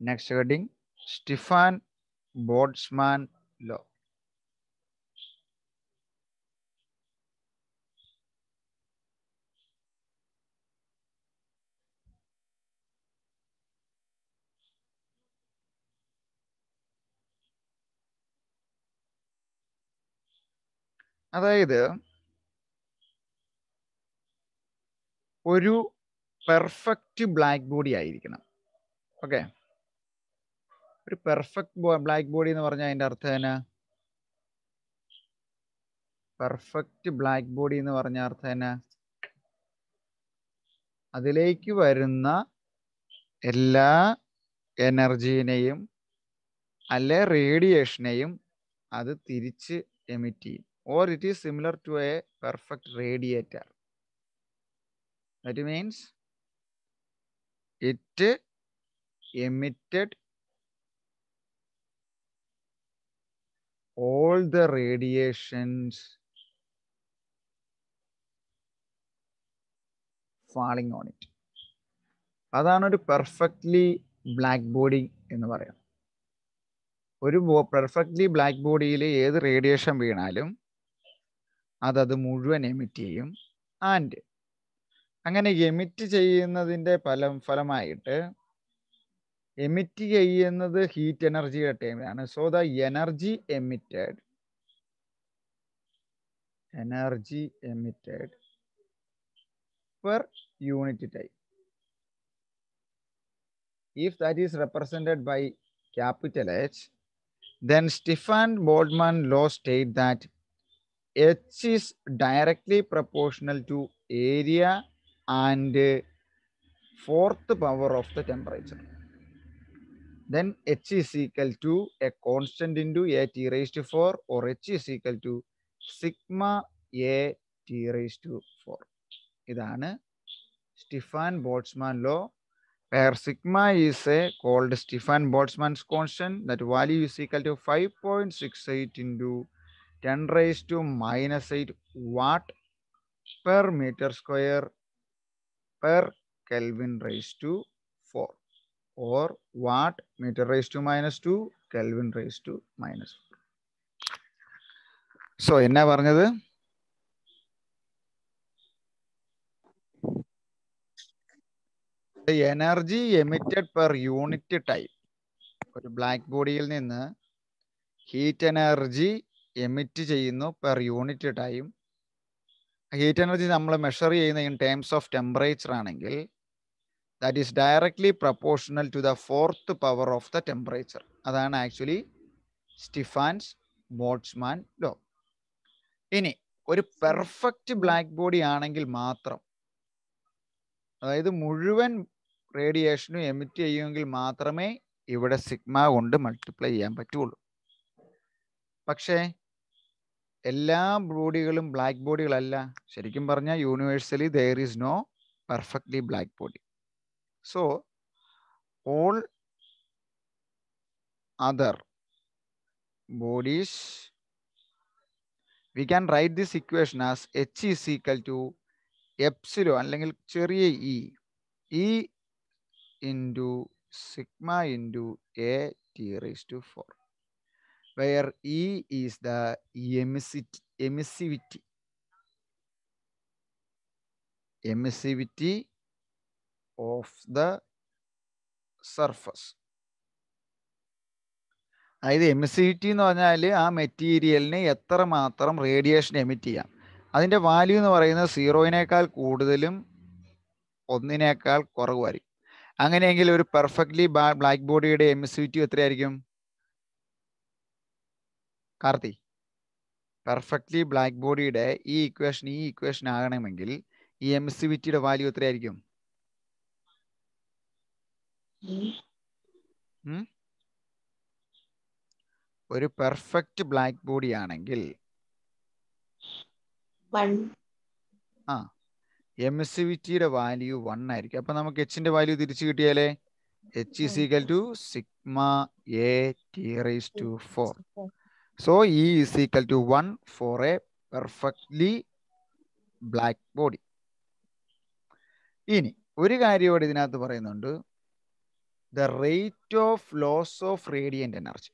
Next heading Stefan Boltzmann law അതായത് ഒരു perfect black body ആയിരിക്കണം. ഓക്കെ ഒരു പെർഫെക്റ്റ് ബ്ലാക്ക് ബോഡി എന്ന് പറഞ്ഞാൽ അതിന്റെ അർത്ഥം എന്നാ? പെർഫെക്റ്റ് ബ്ലാക്ക് ബോഡി എന്ന് പറഞ്ഞ അർത്ഥം എന്നാ? അതിലേക്ക് വരുന്ന എല്ലാ എനർജീനെയും അല്ലെ റേഡിയേഷനെയും അത് തിരിച്ച് എമിറ്റ് ചെയ്യും. Or it is similar to a perfect radiator that means it emitted all the radiations falling on it. അതാണ് ഒരു പെർഫെക്റ്റ്ലി ബ്ലാക്ക് ബോഡി എന്ന് പറയാം. ഒരു പെർഫെക്റ്റ്ലി ബ്ലാക്ക് ബോഡിയിൽ ഏത് റേഡിയേഷൻ വീണാലും അതത് മുഴുവൻ എമിറ്റ് ചെയ്യും. ആൻഡ് അങ്ങനെ എമിറ്റ് ചെയ്യുന്നതിന്റെ ഫലം ഫലമായിട്ട് എമിറ്റ് ചെയ്യുന്നത് ഹീറ്റ് എനർജിയുടെ ടൈമിലാണ് so the energy emitted energy emitted per unit time if that is represented by capital H, then Stefan Boltzmann law state that H is directly proportional to area and uh, fourth power of the temperature. Then H is equal to a constant into A T raised to 4 or H is equal to sigma A T raised to 4. ഇതാണ് Stefan Boltzmann law where sigma is a called Stefan Boltzmann's constant. That value is equal to 5.68 into 10 raised to minus 8 watt per meter square per Kelvin raised to 4 or watt meter raised to minus 2 Kelvin raised to minus 4. So, എന്നാ പറഞ്ഞത്? Energy emitted per unit time ഒരു black ബോഡിയിൽ നിന്ന് heat energy emit ചെയ്യുന്നു per unit time heat energy നമ്മൾ measure ചെയ്യുന്ന in terms of temperature ആണെങ്കിൽ that is directly proportional to the fourth power of the temperature അതാണ് ആക്ച്വലി സ്റ്റിഫാൻസ് ബോട്ട്സ്മാൻ ലോ ഇനി ഒരു പെർഫെക്റ്റ് ബ്ലാക്ക് ബോഡി ആണെങ്കിൽ മാത്രം അതായത് മുഴുവൻ റേഡിയേഷനും എമിറ്റ് ചെയ്യുമെങ്കിൽ മാത്രമേ ഇവിടെ സിഗ്മ കൊണ്ട് മൾട്ടിപ്ലൈ ചെയ്യാൻ പറ്റുള്ളൂ. പക്ഷേ എല്ലാ ബോഡികളും ബ്ലാക്ക് ബോഡികളല്ല ശരിക്കും പറഞ്ഞാൽ universally there is no perfectly black body so all other bodies we can write this equation as H is equal to epsilon അല്ലെങ്കിൽ ചെറിയ E E into sigma into A T raise to four where E is the emissity emissivity emissivity of the surface അതായത് emissivity എന്ന് പറഞ്ഞാൽ ആ മെറ്റീരിയലിന് എത്രമാത്രം radiation emit ചെയ്യാം. അതിന്റെ വാല്യൂ എന്ന് പറയുന്നത് സീറോയിനേക്കാൾ കൂടുതലും ഒന്നിനേക്കാൾ കുറവായിരിക്കും അങ്ങനെയെങ്കിൽ ഒരു പെർഫെക്റ്റ്ലി ബ്ലാക്ക് ബോഡിയുടെ എം സി ടി എത്രയായിരിക്കും? കാർത്തി പെർഫെക്റ്റ്ലി ബ്ലാക്ക് ബോഡിയുടെ ഈ ഇക്വേഷൻ ഈ ഇക്വേഷൻ ആകണമെങ്കിൽ ഈ എം എമിസിവിറ്റിയുടെ വാല്യൂ എത്രയായിരിക്കും? ഒരു പെർഫെക്റ്റ് ബ്ലാക്ക് ബോഡി ആണെങ്കിൽ ആ. എം എസ് വിറ്റിയുടെ വാല്യൂ വൺ ആയിരിക്കും. അപ്പൊ നമുക്ക് എച്ചിന്റെ വാല്യൂ തിരിച്ചു കിട്ടിയാലേ? H is equal to sigma A T raise to four so E is equal to one for a perfectly black body ഇനി ഒരു കാര്യം ഇവിടെ ഇതിനകത്ത് പറയുന്നുണ്ട്. The rate of loss of radiant energy.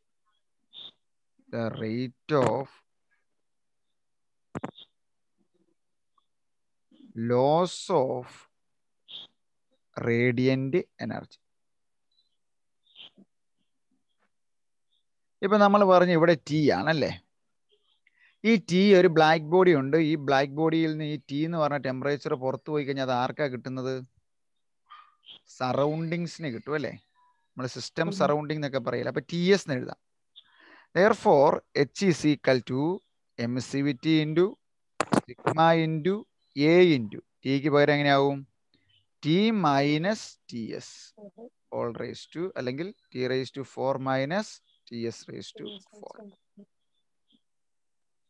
The rate of loss of radiant energy. ഇപ്പൊ നമ്മൾ പറഞ്ഞു ഇവിടെ ടി ആണല്ലേ ഈ ടി ഒരു ബ്ലാക്ക് ബോഡി ഉണ്ട് ഈ ബ്ലാക്ക് ബോഡിയിൽ നിന്ന് ഈ ടി എന്ന് പറഞ്ഞ ടെമ്പറേച്ചർ പുറത്തു പോയി കഴിഞ്ഞാൽ അത് ആർക്കാ കിട്ടുന്നത് സറൗണ്ടിങ്സിന് കിട്ടും അല്ലേ? നമ്മൾ സിസ്റ്റം. സറൗണ്ടിങ് എന്നൊക്കെ പറയില്ല? അപ്പൊ ടി എസ് എന്ന് എഴുതാം. Therefore H is equal to emissivity into sigma into A into tick പകരം എങ്ങനെയാവും? T minus T S all raised to അല്ലെങ്കിൽ T raised to four minus T S raised to four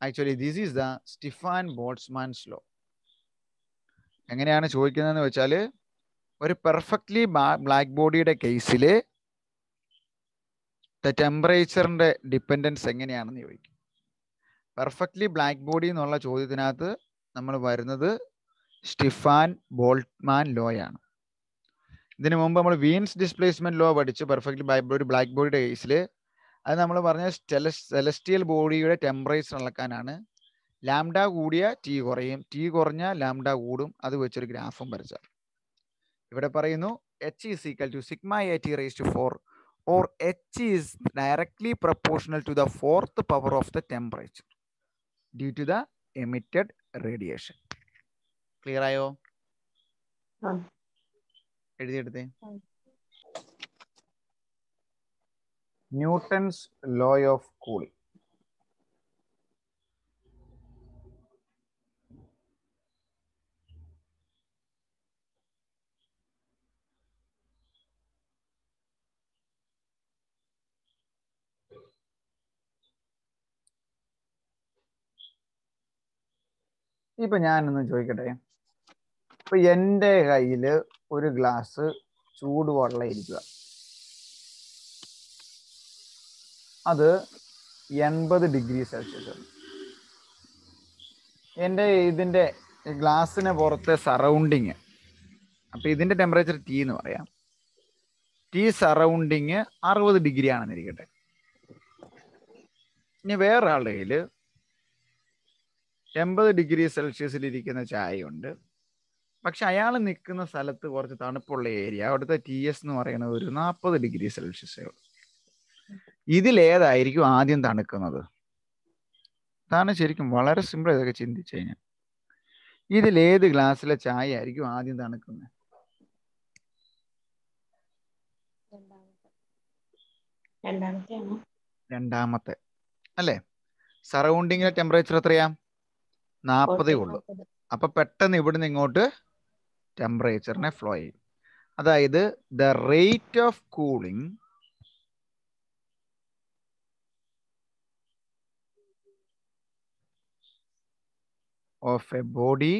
actually this is the Stefan Boltzmann's law എങ്ങനെയാണ് ചോദിക്കുന്നതെന്ന് വെച്ചാൽ ഒരു perfectly black ബോഡിയുടെ കേസിൽ the ടെമ്പറേച്ചറിന്റെ dependence എങ്ങനെയാണെന്ന് ചോദിക്കും. പെർഫെക്റ്റ്ലി ബ്ലാക്ക് ബോഡി എന്നുള്ള ചോദ്യത്തിനകത്ത് നമ്മൾ വരുന്നത് സ്റ്റിഫാൻ ബോൾട്ട്മാൻ ലോയാണ്. ഇതിനു മുമ്പ് നമ്മൾ വീൻസ് ഡിസ്പ്ലേസ്മെന്റ് ലോ പഠിച്ചു പെർഫെക്റ്റ്ലി ബ്ലാക്ക് ബോഡി ബ്ലാക്ക് ബോഡിയുടെ കേസിൽ അത് നമ്മൾ പറഞ്ഞ സെലസ്റ്റിയൽ ബോഡിയുടെ ടെമ്പറേച്ചർ അളക്കാനാണ്. ലാംഡ കൂടിയ ടി കുറയും. ടി കുറഞ്ഞ ലാംഡ കൂടും. അത് വെച്ചൊരു ഗ്രാഫും വരച്ചാൽ. ഇവിടെ പറയുന്നു H is equal to sigma A T raised to four or H is directly proportional to the fourth power of the temperature due to the emitted radiation clear ആയോ. എഴുതിയെടുത്തേ. ന്യൂട്ടൺസ് ലോ ഓഫ് കൂളിംഗ് ഇപ്പൊ ഞാനൊന്ന് ചോദിക്കട്ടെ? ഇപ്പൊ എന്റെ കയ്യിൽ ഒരു glass ചൂടുവെള്ളം ഇരിക്കുക അത് എൺപത് ഡിഗ്രി സെൽഷ്യസ് എന്റെ ഇതിന്റെ ഗ്ലാസ്സിന് പുറത്തെ സറൗണ്ടിങ് അപ്പം ഇതിന്റെ ടെമ്പറേച്ചർ ടി എന്ന് പറയാം. ടി സറൗണ്ടിങ് അറുപത് ഡിഗ്രി ആണെന്നിരിക്കട്ടെ ഇനി വേറൊരാളുടെ കയ്യിൽ എൺപത് ഡിഗ്രി സെൽഷ്യസിൽ ഇരിക്കുന്ന ചായയുണ്ട്. പക്ഷെ അയാൾ നിൽക്കുന്ന സ്ഥലത്ത് കുറച്ച് തണുപ്പുള്ള ഏരിയ. അവിടുത്തെ ടി എസ് എന്ന് പറയുന്നത് ഒരു നാൽപ്പത് ഡിഗ്രി സെൽഷ്യസേ ഉള്ളൂ. ഇതിലേതായിരിക്കും ആദ്യം തണുക്കുന്നത്? അതാണ് ശരിക്കും വളരെ സിമ്പിൾ ഇതൊക്കെ ചിന്തിച്ചു കഴിഞ്ഞാൽ. ഇതിലേത് ഗ്ലാസ്സിലെ ചായ ആയിരിക്കും ആദ്യം തണുക്കുന്നത്? രണ്ടാമത്തെ അല്ലേ? സറൗണ്ടിങ്ങിലെ ടെമ്പറേച്ചർ എത്രയാ? നാൽപ്പതേ ഉള്ളൂ. അപ്പൊ പെട്ടെന്ന് ഇവിടുന്ന് ഇങ്ങോട്ട് ടെമ്പറേച്ചറിനെ ഫ്ലോ ചെയ്യും. അതായത് the rate of cooling of a body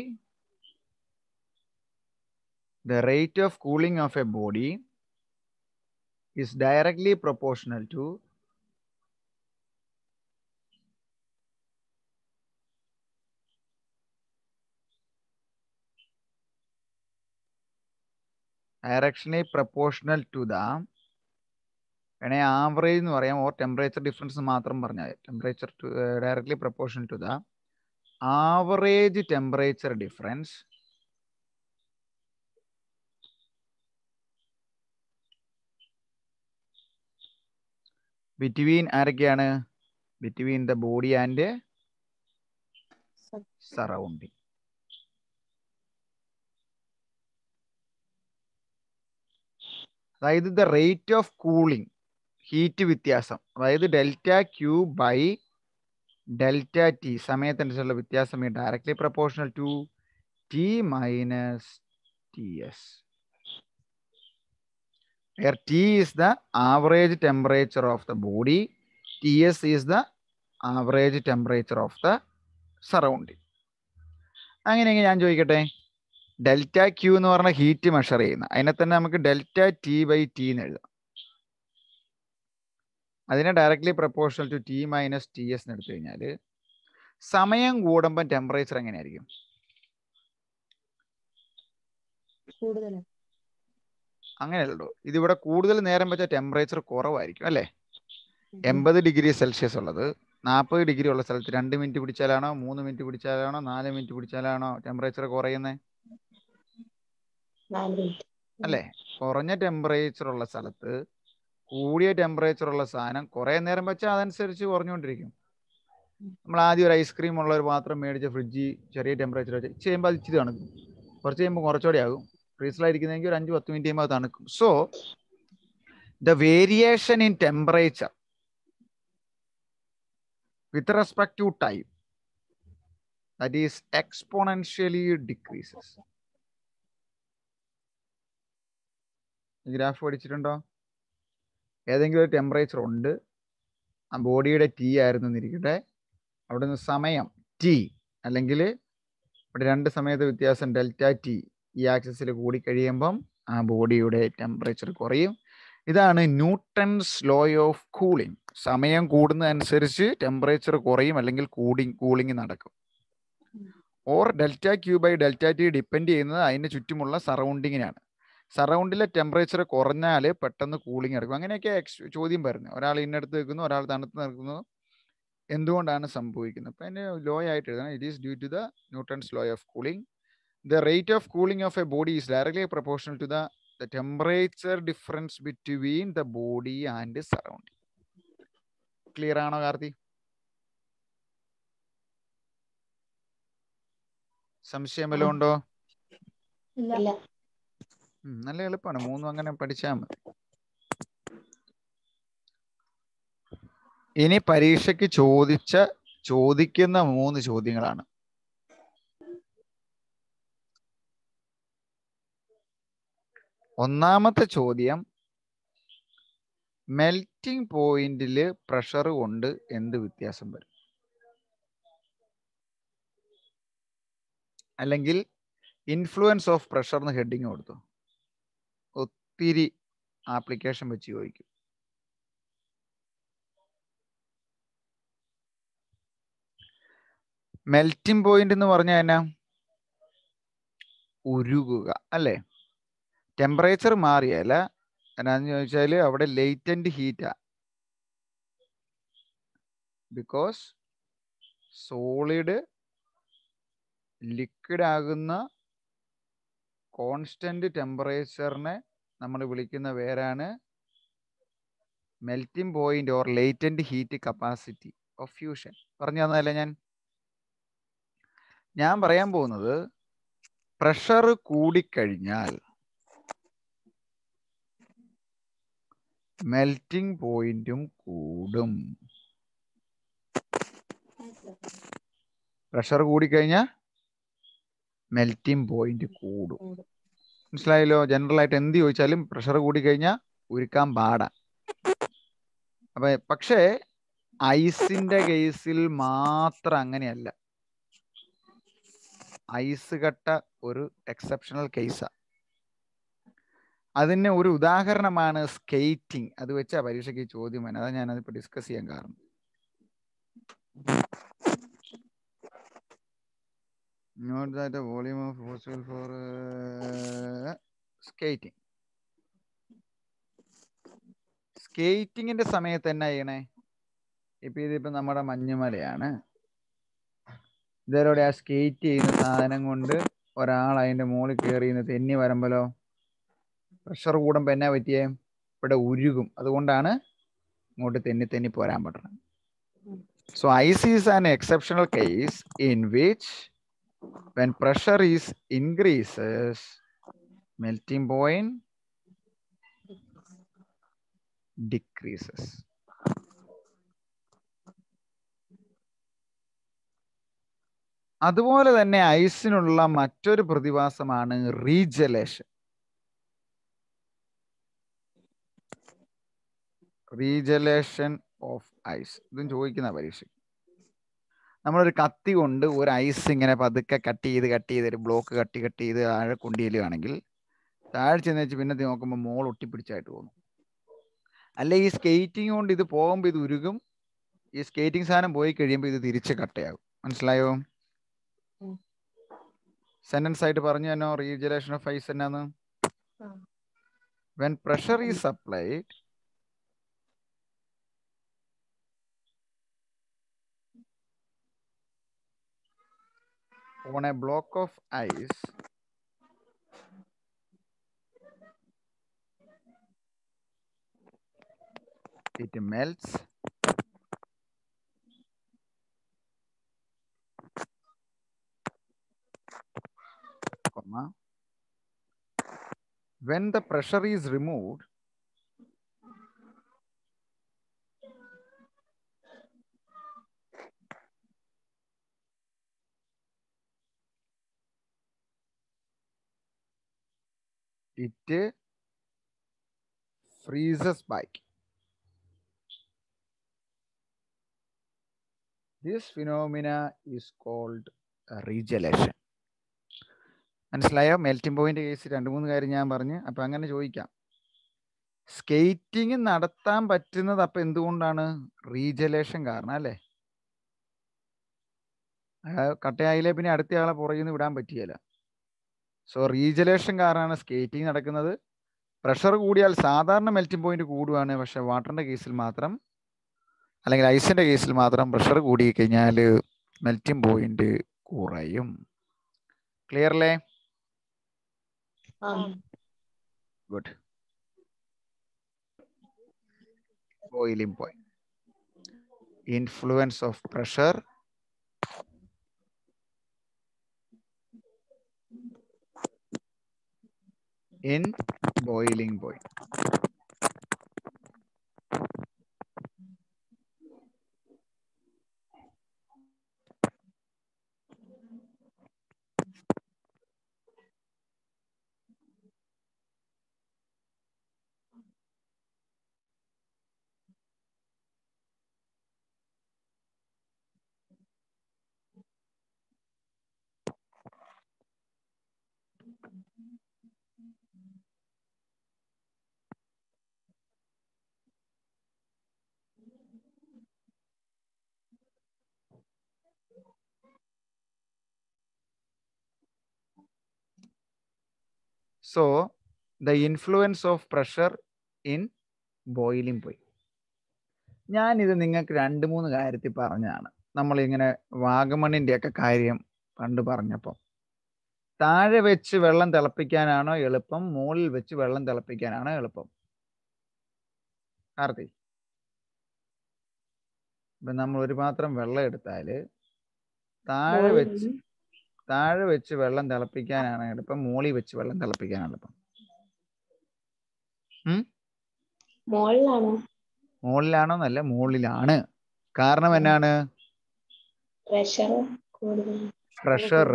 the rate of cooling of a body is directly proportional to directionally proportional to the വേണേ ആവറേജ് എന്ന് പറയാം. ഓർ ടെമ്പറേച്ചർ ഡിഫറൻസ് മാത്രം പറഞ്ഞാൽ temperature to directly proportional to the average temperature difference between ആരൊക്കെയാണ്? Between the body and surrounding അതായത് the rate of cooling heat വ്യത്യാസം. അതായത് delta Q by delta T സമയത്തനുസരിച്ചുള്ള വ്യത്യാസം directly proportional to T minus T S where T is the average temperature of the body, Ts is the average temperature of the surrounding. അങ്ങനെയെങ്കിൽ ഞാൻ ചോദിക്കട്ടെ? Delta Q എന്ന് പറഞ്ഞ heat measure ചെയ്യുന്ന. അതിനെ തന്നെ നമുക്ക് ഡെൽറ്റ ടി ബൈ ടി എന്ന് എഴുതാം. അതിനെ directly proportional to T minus T S എടുത്തു കഴിഞ്ഞാൽ സമയം കൂടുമ്പോൾ ടെമ്പറേച്ചർ എങ്ങനെയായിരിക്കും? അങ്ങനെയല്ലോ ഇതിവിടെ കൂടുതൽ നേരം വെച്ച ടെമ്പറേച്ചർ കുറവായിരിക്കും അല്ലേ? എൺപത് ഡിഗ്രി സെൽഷ്യസ് ഉള്ളത്. നാൽപ്പത് ഡിഗ്രി ഉള്ള സ്ഥലത്ത് രണ്ട് മിനിറ്റ് പിടിച്ചാലാണോ? മൂന്ന് മിനിറ്റ് പിടിച്ചാലാണോ? നാല് മിനിറ്റ് പിടിച്ചാലാണോ ടെമ്പറേച്ചർ കുറയുന്നത് അല്ലേ? കുറഞ്ഞ ടെമ്പറേച്ചർ ഉള്ള സ്ഥലത്ത് കൂടിയ ടെമ്പറേച്ചർ ഉള്ള സാധനം കുറെ നേരം വെച്ചാൽ അതനുസരിച്ച് കുറഞ്ഞുകൊണ്ടിരിക്കും. നമ്മൾ ആദ്യം ഒരു ഐസ്ക്രീം ഉള്ള ഒരു പാത്രം മേടിച്ച ഫ്രിഡ്ജ് ചെറിയ ടെമ്പറേച്ചർ വെച്ച് ചെയ്യുമ്പോൾ അത് ഇച്ചിരി തണുക്കും. കുറച്ച് കഴിയുമ്പോൾ കുറച്ചുകൂടെ ആകും. ഫ്രീസറിലായിരിക്കുന്നെങ്കിൽ ഒരു അഞ്ച് പത്ത് മിനിറ്റ് കഴിയുമ്പോൾ അത് തണുക്കും. So the variation in temperature with respect to time that is exponentially decreases graph പഠിച്ചിട്ടുണ്ടോ? ഏതെങ്കിലും ഒരു ടെമ്പറേച്ചർ ഉണ്ട്. ആ ബോഡിയുടെ ടി ആയിരുന്നു എന്നിരിക്കട്ടെ അവിടെ നിന്ന് സമയം ടി അല്ലെങ്കിൽ ഇവിടെ രണ്ട് സമയത്ത് വ്യത്യാസം ഡെൽറ്റ ടി ഈ ആക്സിസിൽ കൂടി കഴിയുമ്പം ആ ബോഡിയുടെ ടെമ്പറേച്ചർ കുറയും. ഇതാണ് ന്യൂട്ടൺസ് ലോ ഓഫ് കൂളിംഗ് സമയം കൂടുന്നതനുസരിച്ച് ടെമ്പറേച്ചർ കുറയും അല്ലെങ്കിൽ കൂടിങ് കൂളിംഗ് നടക്കും. Or delta Q by delta T depend ചെയ്യുന്നത് അതിന് ചുറ്റുമുള്ള സറൗണ്ടിങ്ങിനാണ് സറൗണ്ടിലെ ടെമ്പറേച്ചർ കുറഞ്ഞാൽ പെട്ടെന്ന് കൂളിംഗ് എടുക്കും. അങ്ങനെയൊക്കെ എക്സ് ചോദ്യം പറഞ്ഞു ഒരാൾ ഇന്നടുത്ത് നിൽക്കുന്നു ഒരാൾ തണുത്ത് നിൽക്കുന്നു. എന്തുകൊണ്ടാണ് സംഭവിക്കുന്നത്? അപ്പം അതിന് ലോ ആയിട്ട് എഴുതണം. It is due to the Newton's law of cooling the rate of cooling of a body is directly proportional to the the temperature difference between the body and surrounding clear ആണോ കാർത്തി? സംശയം വല്ലതും ഉണ്ടോ? ഇല്ല. നല്ല എളുപ്പമാണ് മൂന്നും അങ്ങനെ പഠിച്ചാൽ മതി. ഇനി പരീക്ഷയ്ക്ക് ചോദിച്ച ചോദിക്കുന്ന മൂന്ന് ചോദ്യങ്ങളാണ്. ഒന്നാമത്തെ ചോദ്യം മെൽറ്റിംഗ് പോയിന്റിൽ പ്രഷർ കൊണ്ട് എന്ത് വ്യത്യാസം വരും? അല്ലെങ്കിൽ ഇൻഫ്ലുവൻസ് ഓഫ് പ്രഷർ എന്ന് ഹെഡിങ് കൊടുത്തു? ഒത്തിരി ആപ്ലിക്കേഷൻ വെച്ച് ചോദിക്കും. മെൽറ്റിംഗ് പോയിന്റ് എന്ന് പറഞ്ഞാൽ എന്നാ? ഉരുകുക അല്ലേ? ടെമ്പറേച്ചർ മാറിയല്ല എന്നാന്ന് ചോദിച്ചാൽ അവിടെ ലേറ്റന്റ് ഹീറ്റാ ബിക്കോസ് സോളിഡ് ലിക്വിഡ് ആകുന്ന കോൺസ്റ്റന്റ് ടെമ്പറേച്ചറിനെ നമ്മൾ വിളിക്കുന്ന പേരാണ് melting point or latent heat capacity of fusion പറഞ്ഞു തന്നതല്ലേ ഞാൻ? ഞാൻ പറയാൻ പോകുന്നത് പ്രഷർ കൂടിക്കഴിഞ്ഞാൽ മെൽറ്റിംഗ് പോയിന്റും കൂടും. പ്രഷർ കൂടിക്കഴിഞ്ഞാൽ മെൽറ്റിംഗ് പോയിന്റ് കൂടും. മനസ്സിലായല്ലോ? ജനറൽ ആയിട്ട് എന്ത് ചോദിച്ചാലും പ്രഷർ കൂടി കഴിഞ്ഞാൽ ഉരുക്കാൻ പാടാ. അപ്പൊ പക്ഷേ ഐസിന്റെ കേസിൽ മാത്രം അങ്ങനെയല്ല. ഐസ് കട്ട ഒരു എക്സെപ്ഷണൽ കേസാ അതിന് ഒരു ഉദാഹരണമാണ് സ്കേറ്റിംഗ് അത് വെച്ചാ പരീക്ഷയ്ക്ക് ചോദ്യം അതാ ഞാൻ ഇപ്പൊ ഡിസ്കസ് ചെയ്യാൻ കാരണം. Note that the volume of possible for. സ്കേറ്റിങ്ങിന്റെ സമയത്ത് എന്നാ ചെയ്യണേ? ഇപ്പൊ ഇതിപ്പോ നമ്മുടെ മഞ്ഞുമലയാണ്. ഇതേലൂടെ ആ സ്കേറ്റ് ചെയ്യുന്ന സാധനം കൊണ്ട് ഒരാൾ അതിന്റെ മുകളിൽ കയറി തെന്നി വരുമ്പലോ പ്രഷർ കൂടുമ്പോ എന്നാ പറ്റിയേ? ഇവിടെ ഉരുകും. അതുകൊണ്ടാണ് ഇങ്ങോട്ട് തെന്നി തെന്നി പോരാൻ പറ്റണം so ice is an exceptional case in which when pressure is increases melting point decreases. അതുപോലെ തന്നെ ഐസിനുള്ള മറ്റൊരു പ്രതിഭാസമാണ് റീജലേഷൻ. റീജലേഷൻ ഓഫ് ഐസ്. ഇതും ചോദിക്കുന്ന പരീക്ഷ നമ്മളൊരു കത്തി കൊണ്ട് ഒരു ഐസ് ഇങ്ങനെ പതുക്കെ കട്ട് ചെയ്ത് കട്ട് ചെയ്ത് ഒരു ബ്ലോക്ക് കട്ടി കട്ട് ചെയ്ത് താഴെ കൊണ്ടുചെല്ലുകയാണെങ്കിൽ താഴെ ചെന്ന് വെച്ച് പിന്നെ നോക്കുമ്പോൾ മോൾ ഒട്ടിപ്പിടിച്ചായിട്ട് തോന്നും അല്ല ഈ സ്കേറ്റിംഗ് കൊണ്ട് ഇത് പോകുമ്പോൾ ഇത് ഉരുകും. ഈ സ്കേറ്റിംഗ് സാധനം പോയി കഴിയുമ്പോൾ ഇത് തിരിച്ച് കട്ടയാകും. മനസ്സിലായോ? സെന്റൻസ് ആയിട്ട് പറഞ്ഞു തന്നോ? റീജലേഷൻ ഓഫ് ഐസ് എന്നാന്ന്? When pressure is is on a block of ice it melts. Comma. When the pressure is removed freezes bike. this phenomena is called regelation. മനസ്സിലായോ? മെൽറ്റിംഗ് പോയിന്റ് കേസ് രണ്ട് മൂന്ന് കാര്യം ഞാൻ പറഞ്ഞു. അപ്പൊ അങ്ങനെ ചോദിക്കാം. സ്കേറ്റിംഗ് നടത്താൻ പറ്റുന്നത് അപ്പൊ എന്തുകൊണ്ടാണ്? റീജലേഷൻ കാരണം അല്ലേ? കട്ടയായില്ലേ? പിന്നെ അടുത്തയാളെ പുറകിൽ നിന്ന് വിടാൻ പറ്റിയല്ല. സോ റീജലേഷൻ കാരണമാണ് സ്കേറ്റിംഗ് നടക്കുന്നത്. പ്രഷർ കൂടിയാൽ സാധാരണ മെൽറ്റിംഗ് പോയിന്റ് കൂടുവാണ്. പക്ഷെ വാട്ടറിന്റെ കേസിൽ മാത്രം അല്ലെങ്കിൽ ഐസിന്റെ കേസിൽ മാത്രം പ്രഷർ കൂടി കഴിഞ്ഞാൽ മെൽറ്റിംഗ് പോയിന്റ് കുറയും. ക്ലിയർ അല്ലേ? Good boiling point influence of of In boiling point. So, the influence of pressure in boiling point. ഞാനിത് നിങ്ങൾക്ക് രണ്ട് മൂന്ന് കാര്യത്തിൽ പറഞ്ഞതാണ് നമ്മളിങ്ങനെ ഇങ്ങനെ ഒക്കെ കാര്യം പണ്ട് പറഞ്ഞപ്പോൾ താഴെ വെച്ച് വെള്ളം തിളപ്പിക്കാനാണോ എളുപ്പം? മുകളിൽ വെച്ച് വെള്ളം തിളപ്പിക്കാനാണോ എളുപ്പം? കാർത്തി. ഇപ്പൊ നമ്മൾ ഒരു പാത്രം വെള്ളം എടുത്താൽ താഴെ വെച്ച് താഴെ വെച്ച് വെള്ളം തിളപ്പിക്കാനാണ് എളുപ്പം. മുകളിൽ വെച്ച് വെള്ളം തിളപ്പിക്കാനാണ് എളുപ്പം. മോളിലാണോ മുകളിലാണോ? എന്നല്ല മുകളിലാണ്. കാരണം എന്നാണ്? Pressure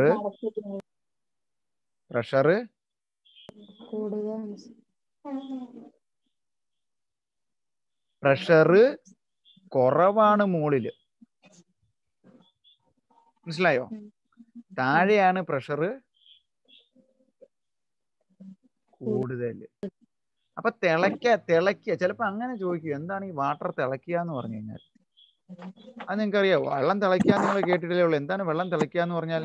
pressure? പ്രഷർ കുറവാണ് മുകളിൽ മനസ്സിലായോ? താഴെയാണ് പ്രഷർ കൂടുതൽ. അപ്പൊ തിളക്ക തിളക്കുക ചിലപ്പോ അങ്ങനെ ചോദിക്കും എന്താണ് ഈ വാട്ടർ തിളക്കുക എന്ന് പറഞ്ഞു കഴിഞ്ഞാൽ? അത് നിങ്ങൾക്കറിയാവോ? വെള്ളം തിളക്കുക നിങ്ങൾ കേട്ടിട്ടില്ലേ ഉള്ളൂ. എന്താണ് വെള്ളം തിളക്കുക എന്ന് പറഞ്ഞാൽ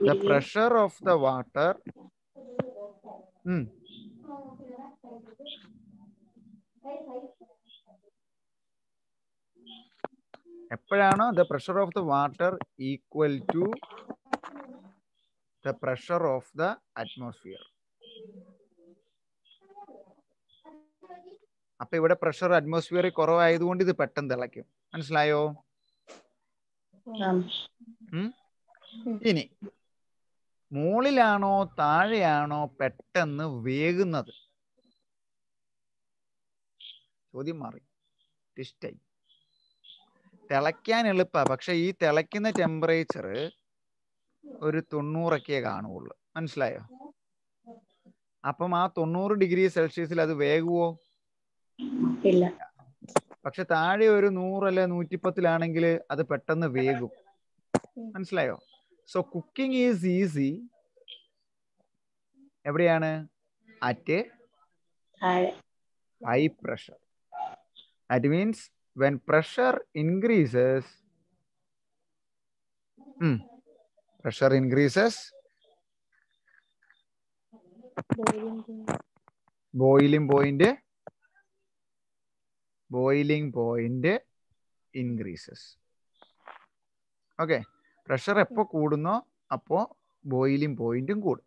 the of the water. Water എപ്പോഴാണോ the pressure of the water equal to the pressure of the atmosphere അപ്പൊ ഇവിടെ പ്രഷർ അറ്റ്മോസ്ഫിയറിൽ കുറവായതുകൊണ്ട് ഇത് പെട്ടെന്ന് തിളയ്ക്കും. മനസ്സിലായോ? ഇനി മുകളിലാണോ താഴെയാണോ പെട്ടെന്ന് വേകുന്നത്? ചോദ്യം മാറി. ടിസ്റ്റായി തിളയ്ക്കാൻ എളുപ്പ. പക്ഷെ ഈ തിളയ്ക്കുന്ന ടെമ്പറേച്ചർ ഒരു തൊണ്ണൂറൊക്കെ കാണുള്ളൂ മനസ്സിലായോ? അപ്പം ആ തൊണ്ണൂറ് ഡിഗ്രി സെൽഷ്യസിൽ അത് വേകുവോ? ഇല്ല. പക്ഷെ താഴെ ഒരു നൂറല്ല നൂറ്റിപ്പത്തിലാണെങ്കിൽ അത് പെട്ടെന്ന് വേകും. മനസ്സിലായോ? സോ കുക്കിംഗ് ഈസ് ഈസി എവിടെയാണ്? അറ്റ് താഴെ high pressure that means when pressure increases pressure increases boiling point boiling point increases okay pressure എപ്പോൾ കൂടുന്നോ അപ്പോൾ ബോയിലിംഗ് പോയിന്റും കൂടും.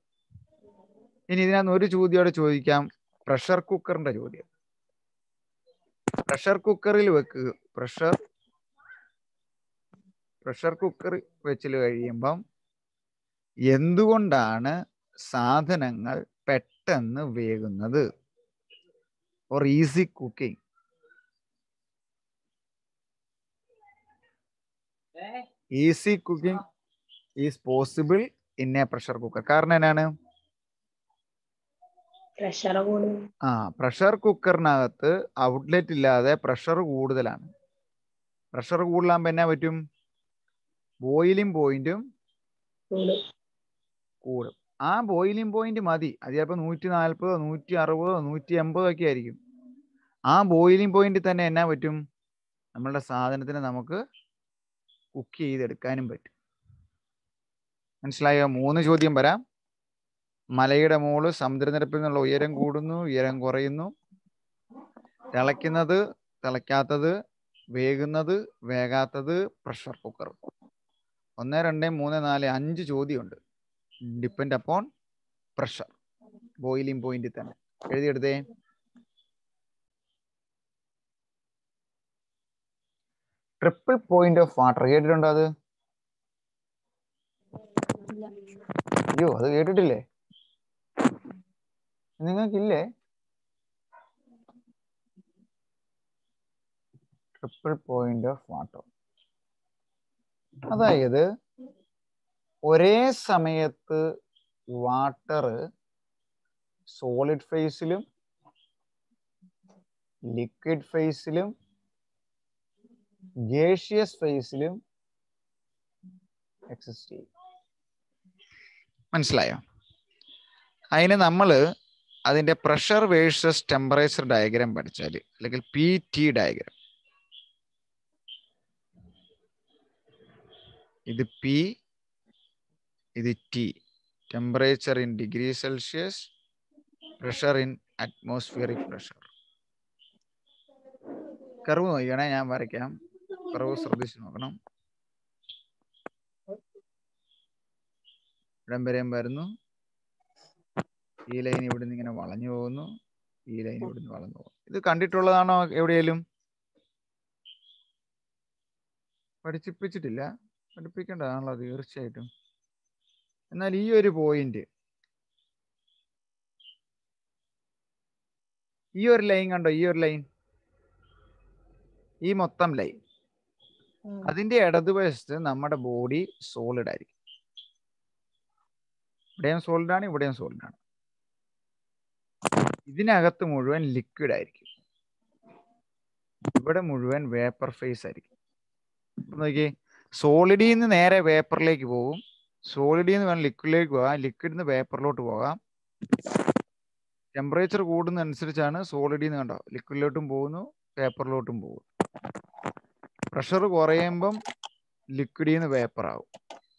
ഇനി ഇതിനകത്ത് ഒരു ചോദ്യം ചോദിക്കാം. പ്രഷർ കുക്കറിന്റെ ചോദ്യം. പ്രഷർ കുക്കറിൽ വെക്കുക പ്രഷർ പ്രഷർ കുക്കർ വെച്ചിൽ കഴിയുമ്പം എന്തുകൊണ്ടാണ് സാധനങ്ങൾ പെട്ടെന്ന് വേകുന്നത്? Or easy cooking easy cooking is possible in a pressure cooker. കാരണം എന്നാണ്? ആ പ്രഷർ കുക്കറിനകത്ത് ഔട്ട്ലെറ്റ് ഇല്ലാതെ പ്രഷർ കൂടുതലാണ്. പ്രഷർ കൂടുതലാകുമ്പോൾ എന്നാ പറ്റും? ബോയിലിംഗ് പോയിന്റും കൂടും. ആ ബോയിലിംഗ് പോയിന്റ് മതി. അത് ചിലപ്പോൾ നൂറ്റി നാൽപ്പതോ നൂറ്റി അറുപതോ നൂറ്റി എൺപതോ ഒക്കെ ആയിരിക്കും. ആ ബോയിലിംഗ് പോയിന്റ് തന്നെ എന്നാ പറ്റും? നമ്മളുടെ സാധനത്തിന് നമുക്ക് കുക്ക് ചെയ്തെടുക്കാനും പറ്റും. മനസ്സിലായോ? മൂന്ന് ചോദ്യം വരാം. മലയുടെ മോൾ സമുദ്രനിരപ്പിൽ നിന്നുള്ള ഉയരം കൂടുന്നു ഉയരം കുറയുന്നു. തിളയ്ക്കുന്നത് തിളയ്ക്കാത്തത് വേകുന്നത് വേകാത്തത് പ്രഷർ കുക്കർ ഒന്ന് രണ്ട് മൂന്ന് നാല് അഞ്ച് ചോദ്യമുണ്ട്. ഡിപ്പെൻഡ് അപ്പോൺ പ്രഷർ ബോയിലിംഗ് പോയിന്റിൽ തന്നെ. എഴുതിയെടുത്തേ. ട്രിപ്പിൾ പോയിന്റ് ഓഫ് വാട്ടർ കേട്ടിട്ടുണ്ടോ അത്? അയ്യോ അത് കേട്ടിട്ടില്ലേ? നിങ്ങൾക്കില്ലേ? ട്രിപ്പിൾ പോയിന്റ് ഓഫ് വാട്ടർ അതായത് ഒരേ സമയത്ത് വാട്ടർ സോളിഡ് ഫേസിലും ലിക്വിഡ് ഫേസിലും ഗേഷ്യസ് ഫേസിലും എക്സിസ്റ്റ് ചെയ്യും മനസ്സിലായോ? അതിന് നമ്മൾ അതിന്റെ പ്രഷർ വേഴ്സസ് ടെമ്പറേച്ചർ ഡയഗ്രാം പഠിച്ചാൽ അല്ലെങ്കിൽ പി ടി ഡയഗ്രാം ഇത് പി ഇത് T temperature in degree Celsius pressure in atmospheric pressure curve നോക്കിയാണെ ഞാൻ വരയ്ക്കാം. കർവ് ശ്രദ്ധിച്ചു നോക്കണം. ഇടം വരെയും വരുന്നു. ഈ ലൈൻ ഇവിടുന്ന് ഇങ്ങനെ വളഞ്ഞു പോകുന്നു. ഈ ലൈൻ ഇവിടുന്ന് വളഞ്ഞു പോകുന്നു. ഇത് കണ്ടിട്ടുള്ളതാണോ എവിടെയെങ്കിലും? പഠിച്ചിപ്പിച്ചിട്ടില്ല. പഠിപ്പിക്കേണ്ടതാണല്ലോ തീർച്ചയായിട്ടും. എന്നാൽ ഈ ഒരു പോയിന്റ് ഈ ഒരു ലൈൻ കണ്ടോ? ഈ ഒരു ലൈൻ ഈ മൊത്തം ലൈൻ അതിന്റെ ഇടതുവശത്ത് നമ്മുടെ ബോഡി സോളിഡ് ആയിരിക്കും. ഇവിടെയും സോളിഡ് ആണ് ഇവിടെയും സോളിഡ് ആണ്. ഇതിനകത്ത് മുഴുവൻ ലിക്വിഡ് ആയിരിക്കും. ഇവിടെ മുഴുവൻ വേപ്പർ ഫേസ് ആയിരിക്കും. നോക്കി സോളിഡിൽ നിന്ന് നേരെ വേപ്പറിലേക്ക് പോകും സോളിഡിൽ നിന്ന് വേണം ലിക്വിഡിലേക്ക് പോകാം. ലിക്വിഡിൽ നിന്ന് വേപ്പറിലോട്ട് പോകാം. ടെമ്പറേച്ചർ കൂടുന്നതനുസരിച്ചാണ് സോളിഡിൽ നിന്ന് കണ്ടോ ലിക്വിഡിലോട്ടും പോകുന്നു പേപ്പറിലോട്ടും പോകും പ്രഷർ കുറയുമ്പം ലിക്വിഡിൽ നിന്ന് വേപ്പർ ആവും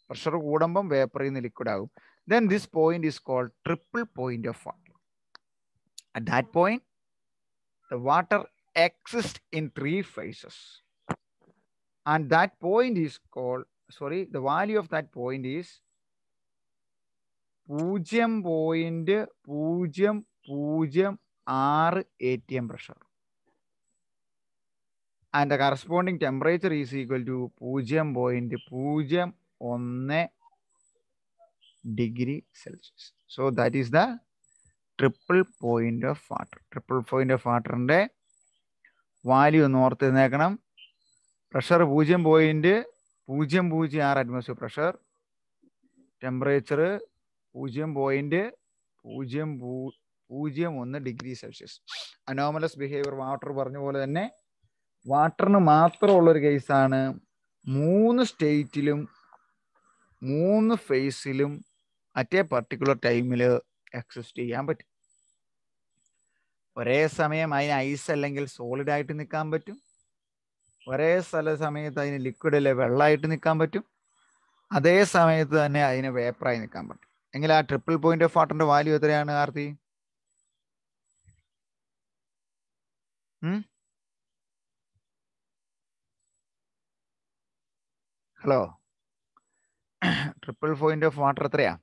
പ്രഷർ കൂടുമ്പം വേപ്പറിൽ നിന്ന് ലിക്വിഡ് ആകും then this point is called triple point of water. At that point, the water exists in three phases. And that point is called, sorry, the value of that point is പൂജ്യം point പൂജ്യം പൂജ്യം ആറ് A T M pressure and the corresponding temperature is equal to പൂജ്യം point പൂജ്യം ഒന്ന് degree Celsius so that is the triple point of water triple point of വാട്ടറിന്റെ value ഒന്ന് ഓർത്ത് നിന്നേക്കണം. പ്രഷർ പൂജ്യം പോയിന്റ് പൂജ്യം പൂജ്യം ആറ് അറ്റ്മോസ്ഫിയർ പ്രഷർ ടെമ്പറേച്ചർ പൂജ്യം പോയിന്റ് പൂജ്യം പൂജ്യം ഒന്ന് degree Celsius anomalous behaviour water പറഞ്ഞ പോലെ തന്നെ വാട്ടറിന് മാത്രമുള്ളൊരു കേസാണ് മൂന്ന് സ്റ്റേറ്റിലും മൂന്ന് ഫേസിലും അറ്റ് എ പർട്ടിക്കുലർ ടൈമിൽ എക്സിസ്റ്റ് ചെയ്യാൻ പറ്റും. ഒരേ സമയം അതിന് ഐസ് അല്ലെങ്കിൽ സോളിഡ് ആയിട്ട് നിൽക്കാൻ പറ്റും. ഒരേ സ്ഥല സമയത്ത് അതിന് ലിക്വിഡ് അല്ലെ വെള്ളമായിട്ട് നിൽക്കാൻ പറ്റും. അതേ സമയത്ത് തന്നെ അതിന് വേപ്പറായി നിൽക്കാൻ പറ്റും. എങ്കിൽ ആ ട്രിപ്പിൾ പോയിന്റ് ഓഫ് വാട്ടറിന്റെ വാല്യൂ എത്രയാണ് Aarthi hello triple point of water എത്രയാ?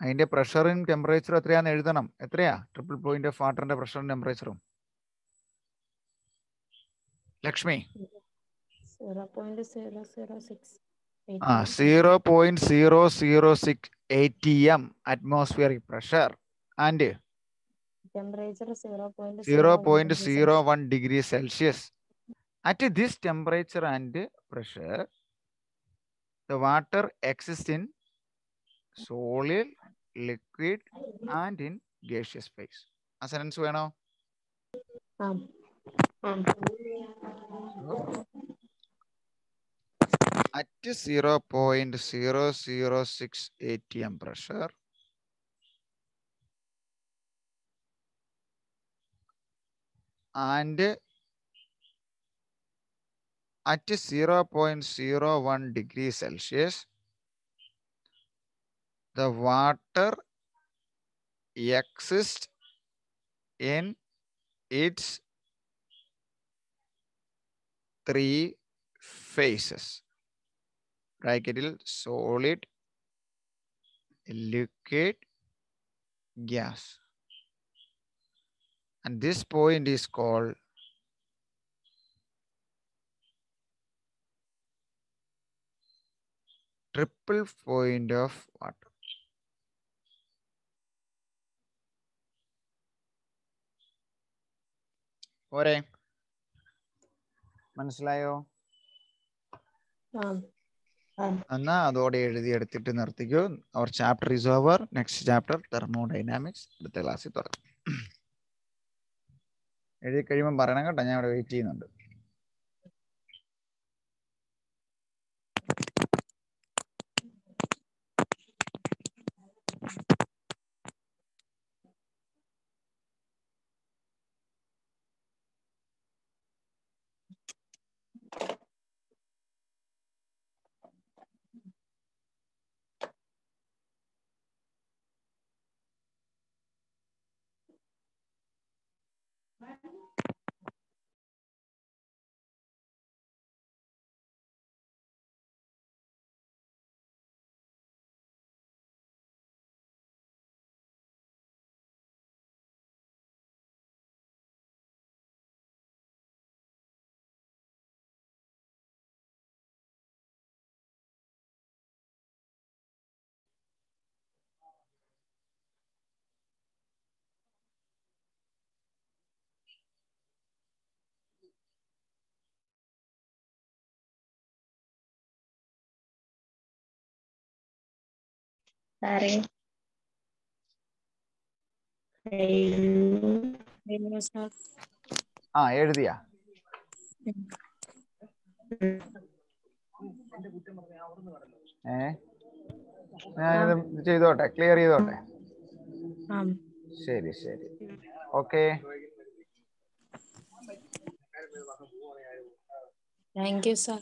അതിന്റെ പ്രഷറും ടെമ്പറേച്ചറും എത്രയാന്ന് എഴുതണം. എത്രയാ? ട്രിപ്പിൾ പോയിന്റ് ഓഫ് വാട്ടറിന്റെ പ്രഷറും ടെമ്പറേച്ചറും ലക്ഷ്മി. ആ zero point zero zero six eighty M atmospheric pressure and zero point zero point zero one degree Celsius at this temperature and pressure the water exist in solid liquid and in gaseous phase ആ sense വേണോ? ആ. ആ. At 0.0006 atm pressure and at 0.01 degree Celsius, the water exists in its three phases. liquid, solid, liquid, gas. And this point is called triple point of water പോരെ മനസ്സിലായോ? ആ ആ. എന്നാ അതോടെ എഴുതി എടുത്തിട്ട് നിർത്തിക്കോ. Our chapter is over next chapter thermodynamics അടുത്ത ക്ലാസ്സിൽ തുടങ്ങും. എഴുതി കഴിയുമ്പോൾ പറയണം കേട്ടോ ഞാൻ ഇവിടെ വെയിറ്റ് ചെയ്യുന്നുണ്ട് സാറേ. ആ എഴുതിയാ. ഏ? ഞാനിത് ചെയ്തോട്ടെ ക്ലിയർ ചെയ്തോട്ടെ? ശരി ശരി. Okay. Thank you sir.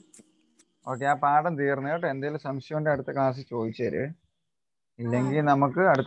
Okay ആ പാഠം തീർന്നു കേട്ടോ. എന്തെങ്കിലും സംശയം അടുത്ത ക്ലാസ് ചോദിച്ചു തരേ. ഇല്ലെങ്കിൽ നമുക്ക് അടുത്ത